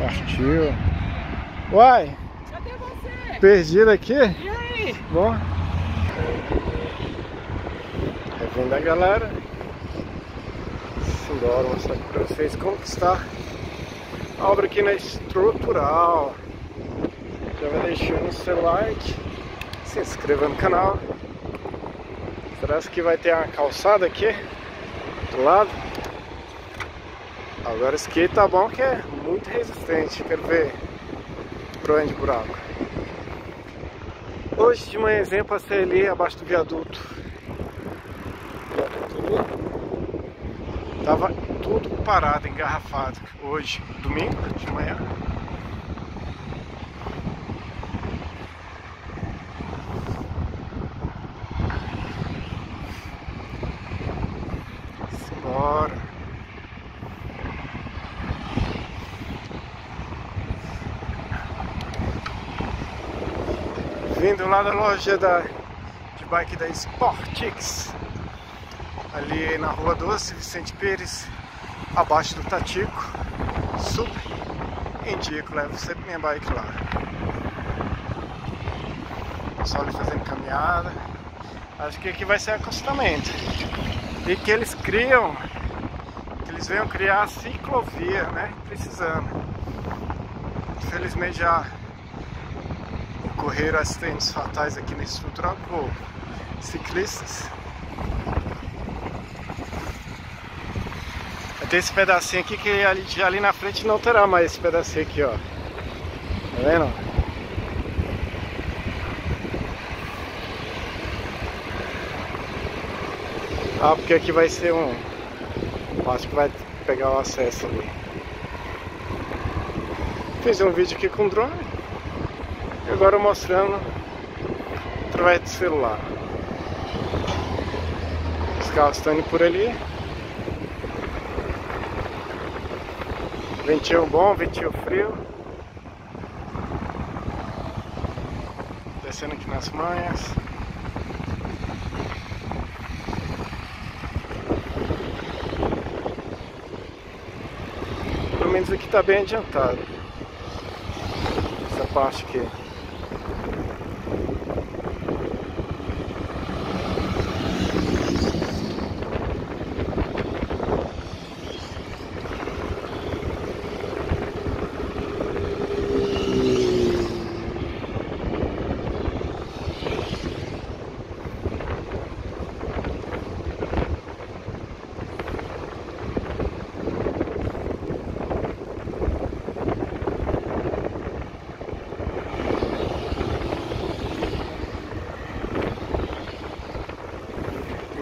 Partiu. Uai! Cadê você? Perdido aqui? E aí? Bom. Revendo a galera. Simbora mostrar aqui pra vocês como que está a obra aqui na estrutural. Já vai deixando o seu like, se inscreva no canal. Será que vai ter uma calçada aqui do lado? Agora esse aqui tá bom que é muito resistente. Quero ver por onde buraco. Hoje de manhãzinha passei ali abaixo do viaduto. Tava tudo parado, engarrafado. Hoje, domingo de manhã. Simbora. Vindo lá da loja da, de bike da Sportix, ali na Rua Doce, Vicente Pires, abaixo do Tatico. Super indico, levo sempre minha bike lá. Só ali fazendo caminhada. Acho que aqui vai ser acostamento. E que eles criam, que eles venham criar a ciclovia, né? Precisando. Infelizmente já ocorreram acidentes fatais aqui nesse estrutural com ciclistas. Tem esse pedacinho aqui que ali, ali na frente não terá mais esse pedacinho aqui, ó. Tá vendo? Ah, porque aqui vai ser um... Acho que vai pegar o acesso ali. Fiz um vídeo aqui com drone. Agora mostrando através do celular. Os carros estão indo por ali. Ventinho bom, ventinho frio. Descendo aqui nas manhas. Pelo menos aqui está bem adiantado. Essa parte aqui.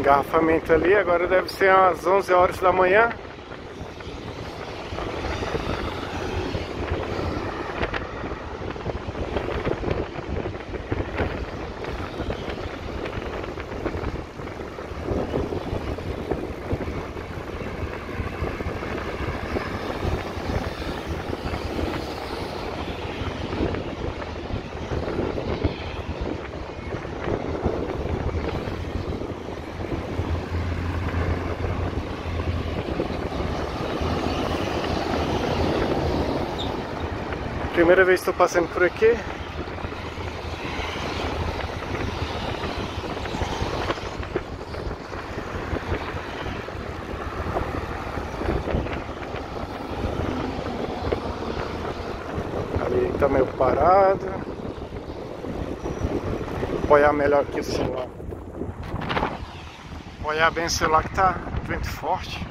Engarrafamento ali, agora deve ser às 11 horas da manhã. Primeira vez estou passando por aqui. Ali está meio parado. Vou apoiar melhor aqui o celular. Apoiar bem o celular que tá vento forte.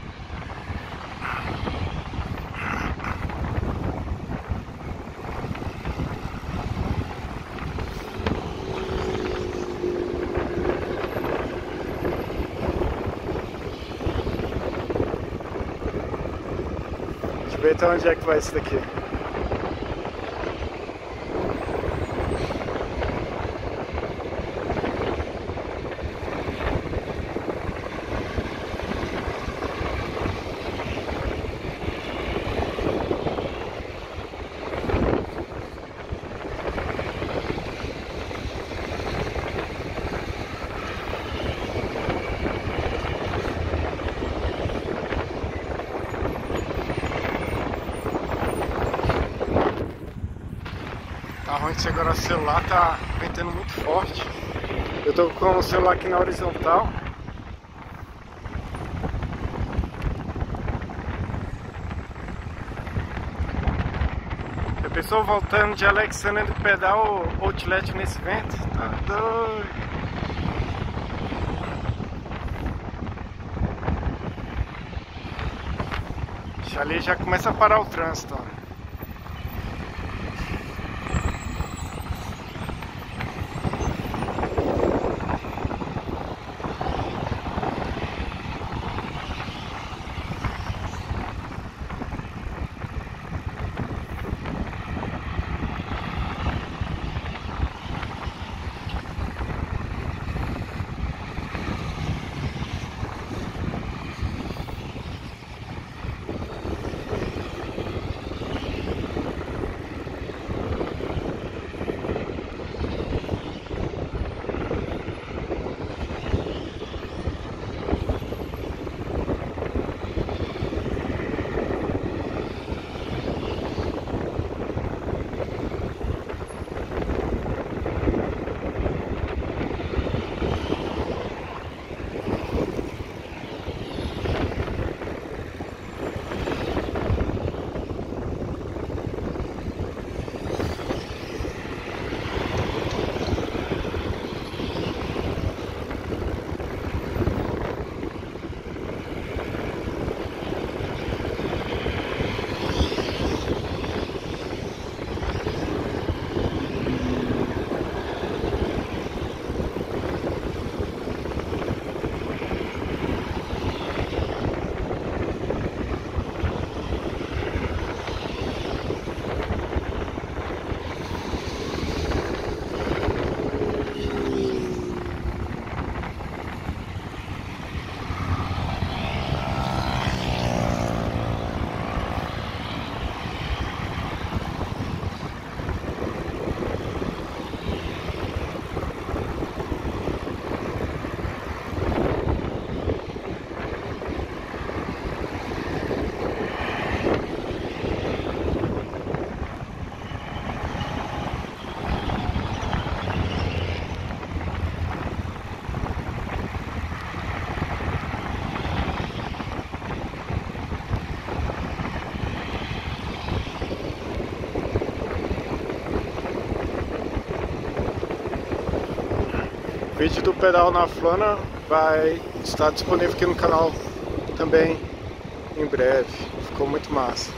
Ver até segurar o celular, tá ventando muito forte. Eu tô com o celular aqui na horizontal. A pessoa voltando de Alexandre do pedal outlet nesse vento? Tá doido. Ali já começa a parar o trânsito. Ó. vídeo do pedal na Flana vai estar disponível aqui no canal também em breve. Ficou muito massa.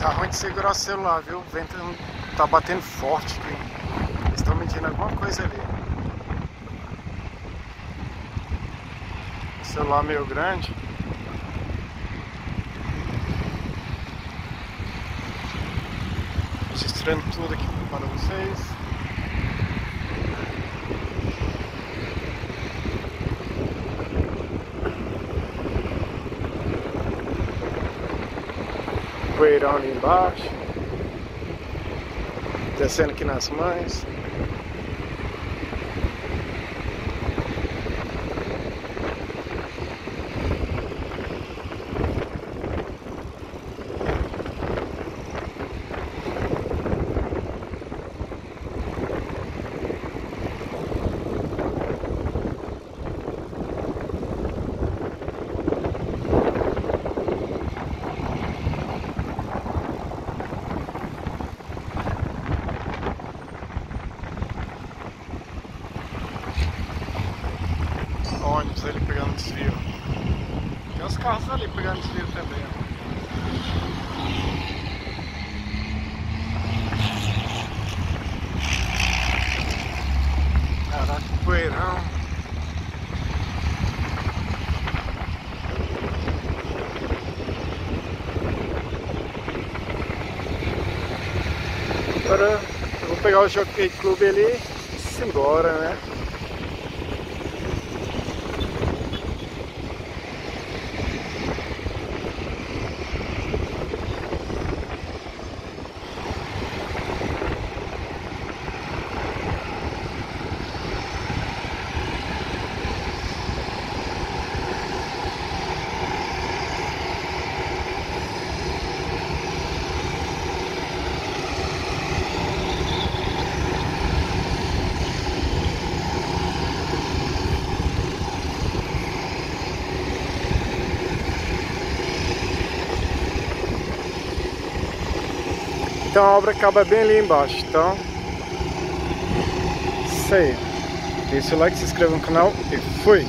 Tá ruim de segurar o celular, viu? O vento tá batendo forte aqui. Eles estão medindo alguma coisa ali. O celular meio grande. Registrando tudo aqui para vocês. Poeirão ali embaixo. Descendo aqui nas mães. verão. Agora eu vou pegar o Jockey Club ali e simbora, né? Então a obra acaba bem ali embaixo, então... Isso aí. Deixe o like, se inscreva no canal e fui!